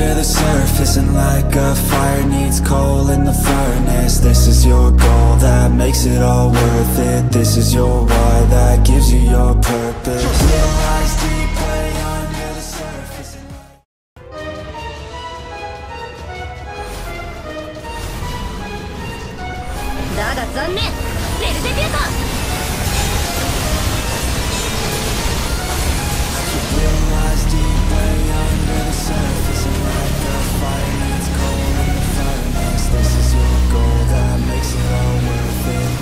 under the surface And like a fire needs coal in the furnace. This is your goal that makes it all worth it. This is your why that gives you your purpose. That が残念ベルゼビューター surface.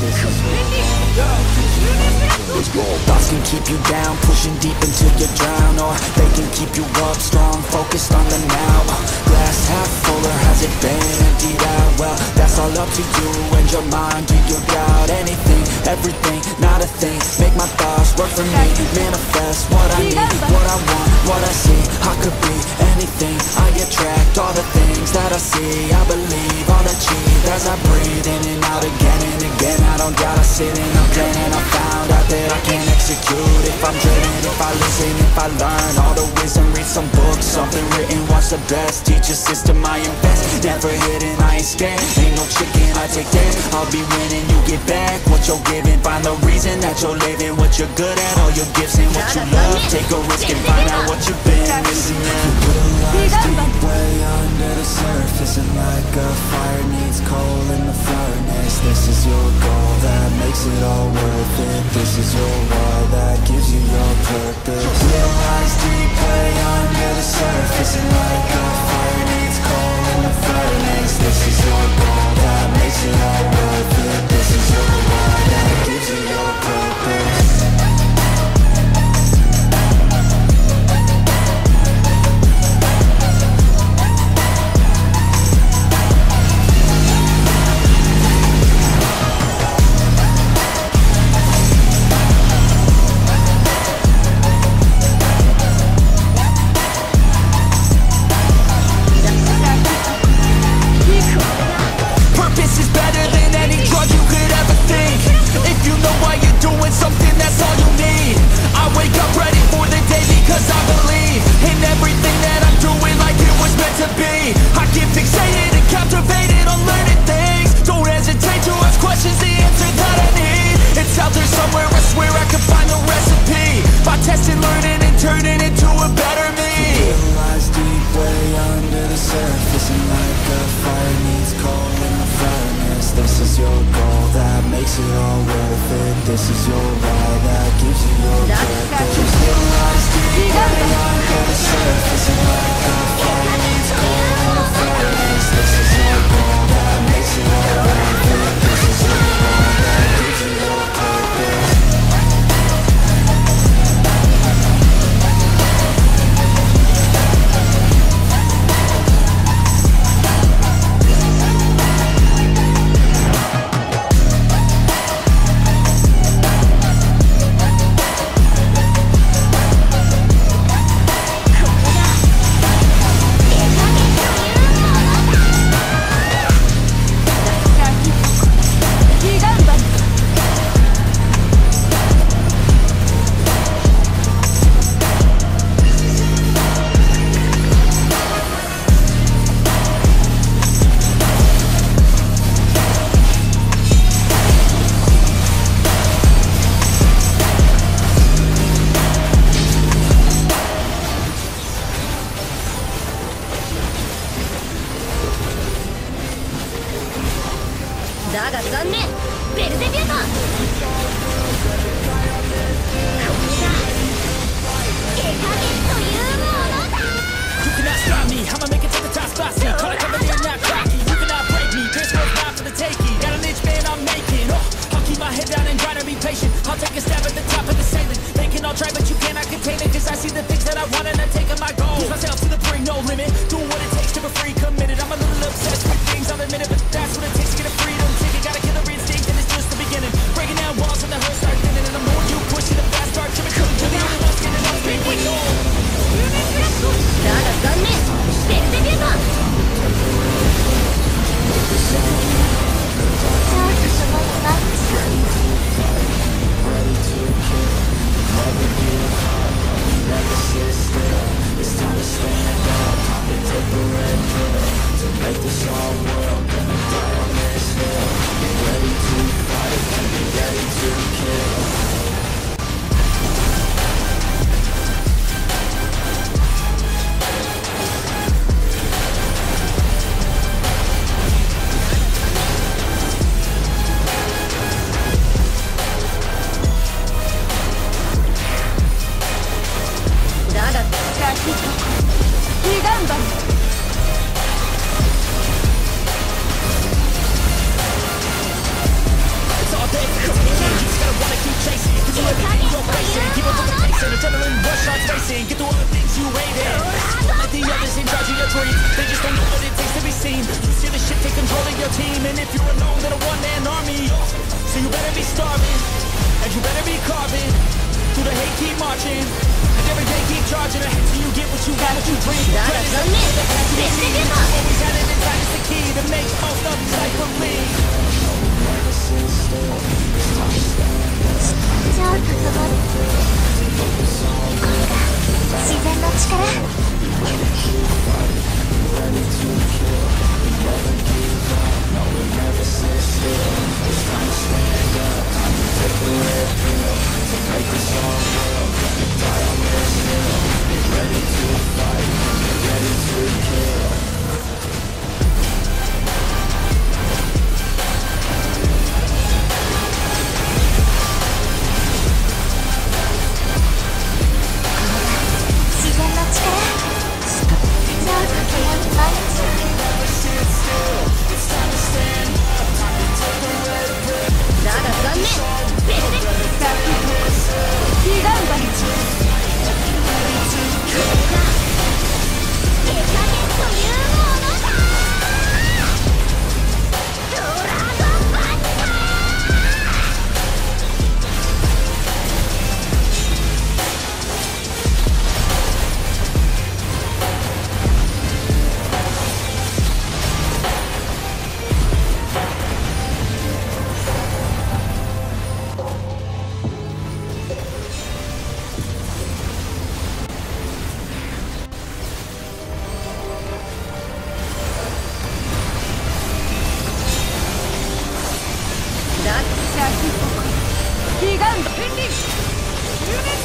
this is Thoughts can keep you down, pushing deep until you drown Or they can keep you up strong, focused on the now Glass half full or has it been emptied out? Well, that's all up to you and your mind, do your doubt, anything everything, not a thing. Make my thoughts work for me Manifest what I need, what I want, what I see. I could be anything, I attract all the things that I see. I believe, I'll achieve as I breathe in and out again and again. I don't gotta sit and I'm planning, that I can't execute. If I'm driven, if I listen, if I learn All the wisdom, read some books, something written Watch the best, teach a system I invest Never hidden, I ain't scared. Ain't no chicken, I take that. I'll be winning, you get back What you're giving, find the reason that you're living What you're good at, all your gifts and what you love. Take a risk and find out what you've been missing your team And if you're alone, then a one-man army So you better be starving And you better be carving Through the hate, keep marching And every day keep charging ahead Till you get what you got, what you dream Gotta commit, this is it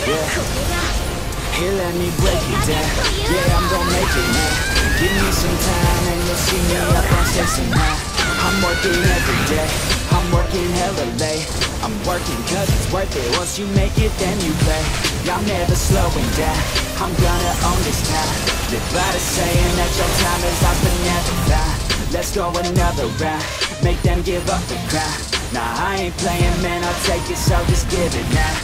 Yeah. Here, let me break it down. Yeah, I'm gonna make it now. Give me some time and you'll see me up on stage somehow. I'm working every day, I'm working hella late I'm working cause it's worth it, once you make it then you play Y'all never slowing down, I'm gonna own this town Live by saying that your time is up but never found Let's go another round, make them give up the crowd Nah, I ain't playing, man. I'll take it, so just give it now.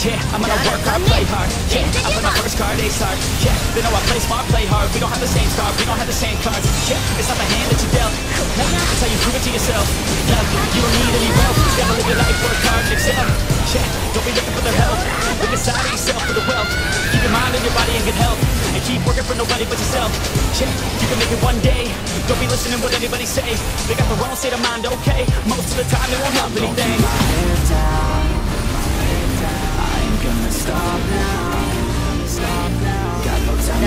Yeah, I'm gonna work hard, play hard. Yeah, I put my first card, ace hard. Yeah, they know I play smart, play hard. We don't have the same start, we don't have the same cards. Yeah, it's not the hand that you dealt. It's how you prove it to yourself. Yeah, you don't need any wealth. You gotta live your life, work hard, and excel. Yeah, don't be looking for their help. Look inside of yourself for the wealth. Keep your mind and your body in good health. And keep working for nobody but yourself. Yeah, you can make it one day. Don't be listening what anybody say. They got the wrong state of mind, okay? Most of the time it won't help anything. My head down, my head down. I ain't gonna stop now. Stop now. Got no time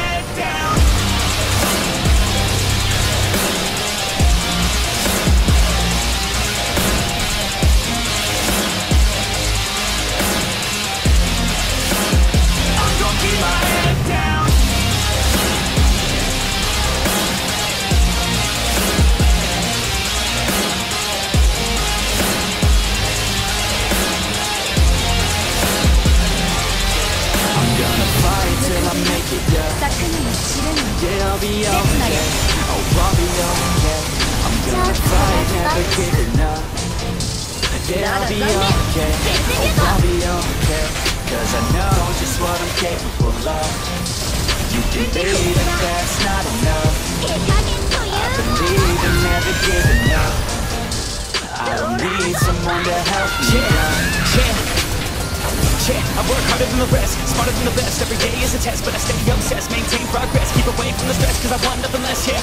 Yeah, I'll be out. Yeah. I'll be out. Yeah. I'm gonna fight, never giving up. Yeah, I'll be okay. Oh, I'll be okay. Cause I know just what I'm capable of. You can believe that that's not enough. I believe in never giving up. I don't need someone to help me. Yeah, yeah. Yeah, I work harder than the rest, smarter than the best. Every day is a test, but I stay obsessed, maintain progress, keep away from the stress, cause I want nothing less. Yeah,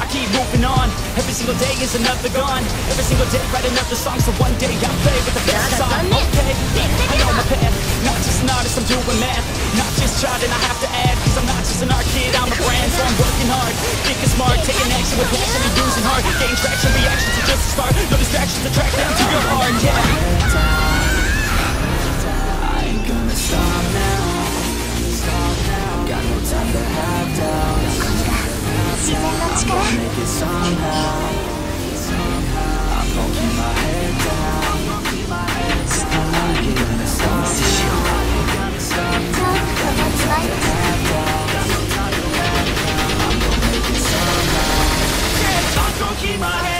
I keep moving on. Every single day is another gone. Every single day, write another song, so one day I'll play with the best song. Okay, I know my path. Not just an artist, I'm doing math. Not just charting, I have to add, cause I'm not just an art kid, I'm a brand, so I'm working hard. Thinking smart, taking action with passion and using heart. Gain traction, reactions are just a start. No distractions, attract them to your heart. Yeah. Stop now, stop now. Got no time to have doubts. I'm gonna make it somehow. I'm gonna keep my head down. I'm not gonna stop now. I'm gonna stop now. Got no time to have doubts. I'm gonna make it somehow. I'm gonna keep my head down.